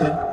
Okay.